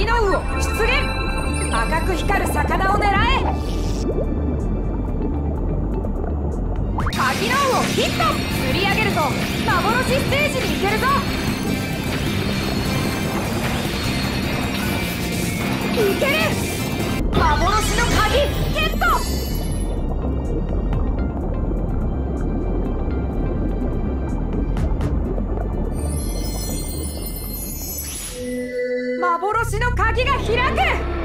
ギノウオ出現赤く光る魚を狙え鍵の魚ヒット釣り上げると幻ステージに行けるぞ。いける幻の幻の鍵が開く。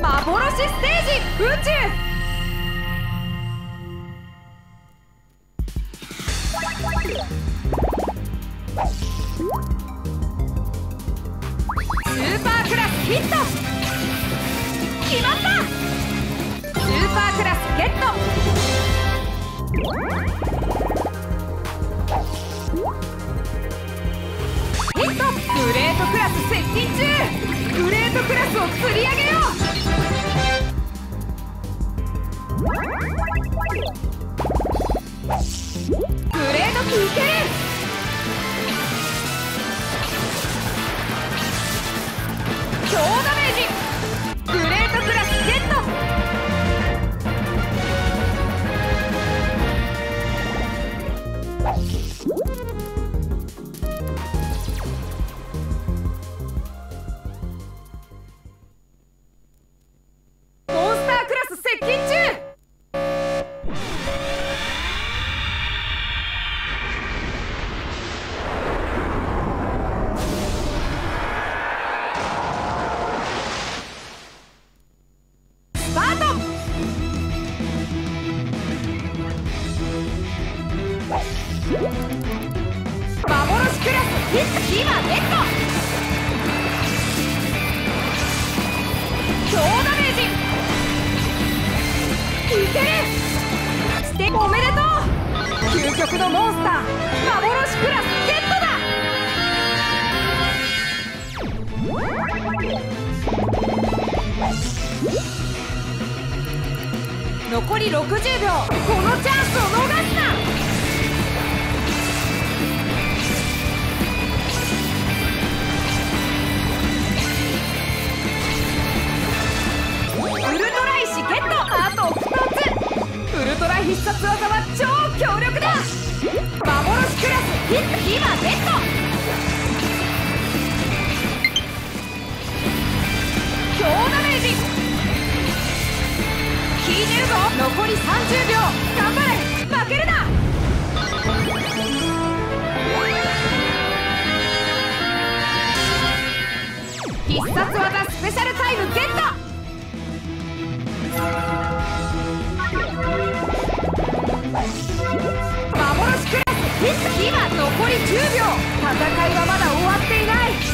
幻ステージ宇宙。ーパークラスヒット決まったスーパークラスゲットヒットグレートクラス接近中グレートクラスを釣り上げ幻クラスヒット今ネット強ダメージいけるステおめでとう究極のモンスター幻クラスゲットだ残り60秒。このチャンスを逃すな。残り30秒。頑張れ負けるな必殺戦いはまだ終わっていない。